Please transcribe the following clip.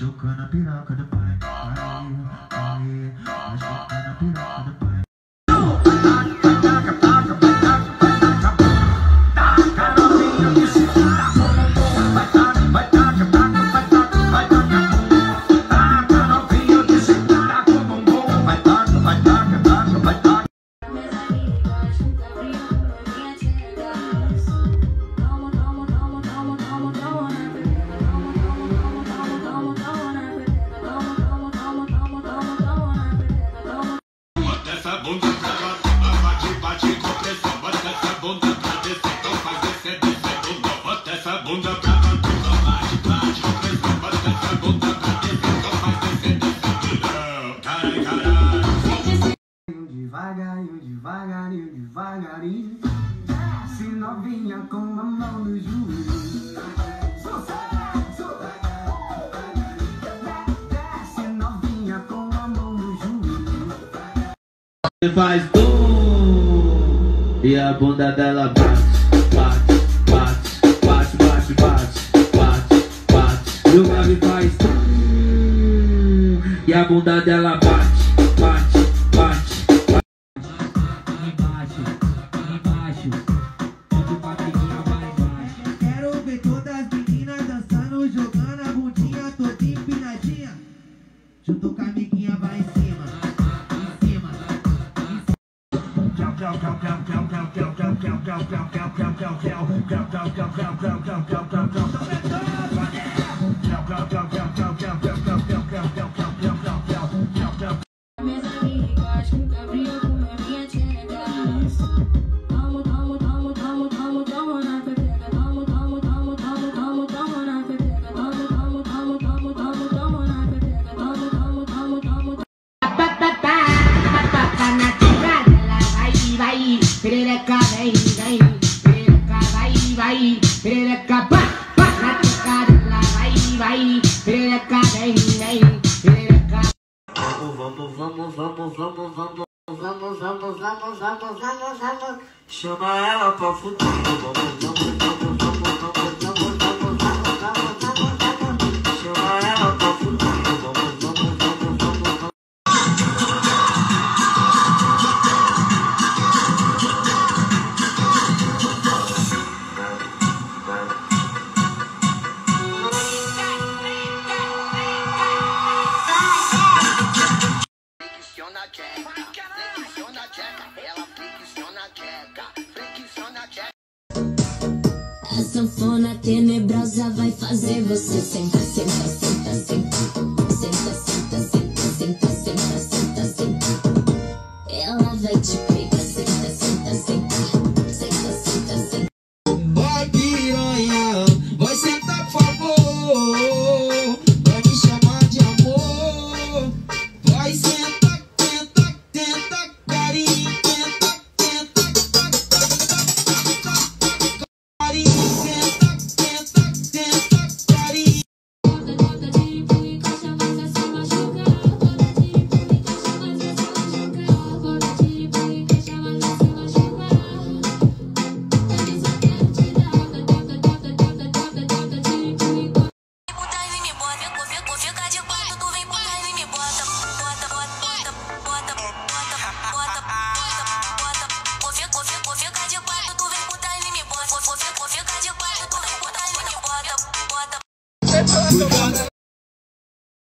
Shook on a beat, I the have devagarinho. Se novinha com a mão no joelho. Desce novinha com mão no faz bum e a bunda dela bate, bate, bate, bate, bate, bate, bate. E o grave faz bum e a bunda dela bate, bate, Junto com a amiguinha vai em cima, em cima. Minhas amigas nunca brigam com as perereca, pá, pá, na quebrada, ela vai, vai, perereca, vem, vem, perereca. Vamos, vamos, vamos, vamos, vamos, vamos. Vamos, vamos, vamos, vamos, vamos, vamos. Chama ela pra futuro. Vamos, vamos, vamos, sanfona tenebrosa vai fazer você senta, senta, senta, senta. Senta, senta, senta, senta, senta, Refuse, refuse, refuse.